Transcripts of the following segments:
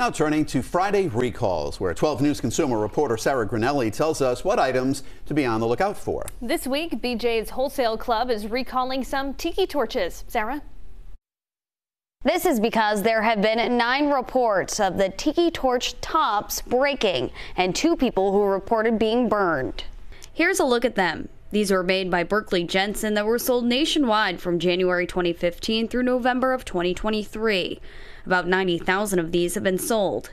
Now turning to Friday recalls, where 12 News consumer reporter Sarah Guernelli tells us what items to be on the lookout for. This week, BJ's Wholesale Club is recalling some tiki torches. Sarah? This is because there have been nine reports of the tiki torch tops breaking and two people who reported being burned. Here's a look at them. These were made by Berkley Jensen that were sold nationwide from January 2015 through November of 2023. About 90,000 of these have been sold.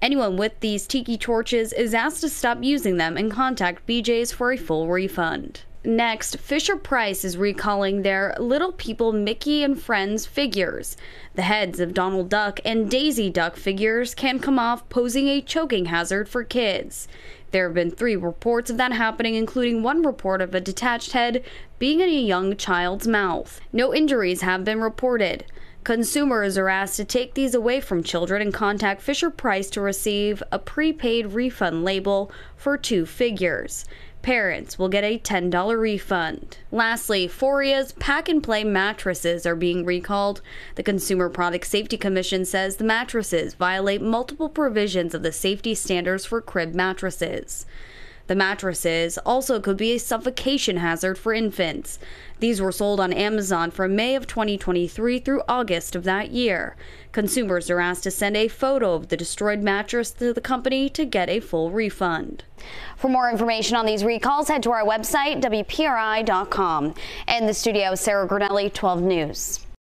Anyone with these tiki torches is asked to stop using them and contact BJ's for a full refund. Next, Fisher Price is recalling their Little People Mickey and Friends figures. The heads of Donald Duck and Daisy Duck figures can come off, posing a choking hazard for kids. There have been three reports of that happening, including one report of a detached head being in a young child's mouth. No injuries have been reported. Consumers are asked to take these away from children and contact Fisher Price to receive a prepaid refund label for two figures. Parents will get a $10 refund. Lastly, Foria's pack and play mattresses are being recalled. The Consumer Product Safety Commission says the mattresses violate multiple provisions of the safety standards for crib mattresses. The mattresses also could be a suffocation hazard for infants. These were sold on Amazon from May of 2023 through August of that year. Consumers are asked to send a photo of the destroyed mattress to the company to get a full refund. For more information on these recalls, head to our website, WPRI.com. In the studio, Sarah Guernelli, 12 News.